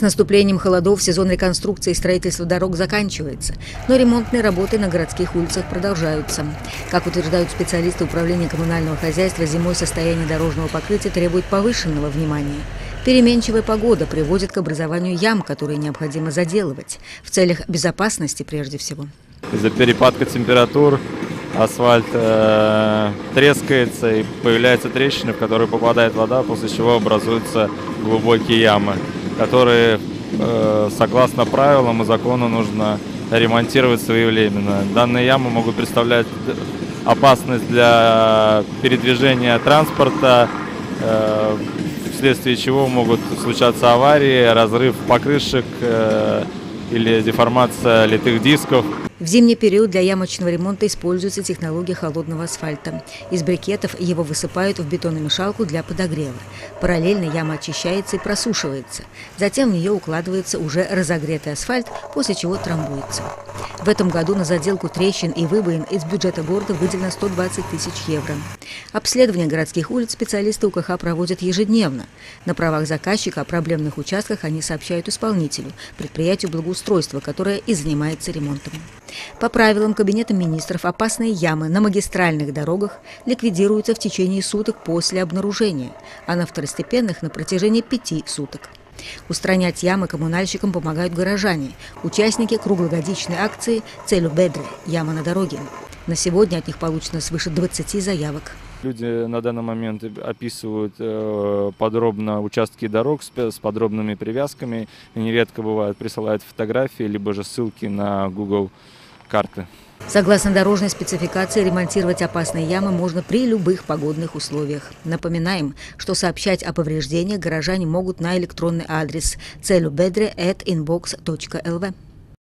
С наступлением холодов сезон реконструкции и строительства дорог заканчивается, но ремонтные работы на городских улицах продолжаются. Как утверждают специалисты управления коммунального хозяйства, зимой состояние дорожного покрытия требует повышенного внимания. Переменчивая погода приводит к образованию ям, которые необходимо заделывать, в целях безопасности прежде всего. Из-за перепадка температур асфальт э, трескается и появляются трещины, в которые попадает вода, после чего образуются глубокие ямы которые, э, согласно правилам и закону, нужно ремонтировать своевременно. Данные ямы могут представлять опасность для передвижения транспорта, э, вследствие чего могут случаться аварии, разрыв покрышек э, или деформация литых дисков. В зимний период для ямочного ремонта используется технология холодного асфальта. Из брикетов его высыпают в бетономешалку для подогрева. Параллельно яма очищается и просушивается. Затем в нее укладывается уже разогретый асфальт, после чего трамбуется. В этом году на заделку трещин и выбоин из бюджета города выделено 120 тысяч евро. Обследование городских улиц специалисты УКХ проводят ежедневно. На правах заказчика о проблемных участках они сообщают исполнителю, предприятию благоустройства, которое и занимается ремонтом. По правилам Кабинета министров опасные ямы на магистральных дорогах ликвидируются в течение суток после обнаружения, а на второстепенных на протяжении пяти суток. Устранять ямы коммунальщикам помогают горожане, участники круглогодичной акции «Целю Бедре. Яма на дороге». На сегодня от них получено свыше 20 заявок. Люди на данный момент описывают э, подробно участки дорог с подробными привязками. Нередко бывает присылают фотографии, либо же ссылки на Google карты. Согласно дорожной спецификации, ремонтировать опасные ямы можно при любых погодных условиях. Напоминаем, что сообщать о повреждениях горожане могут на электронный адрес целюбедре.inbox.lv.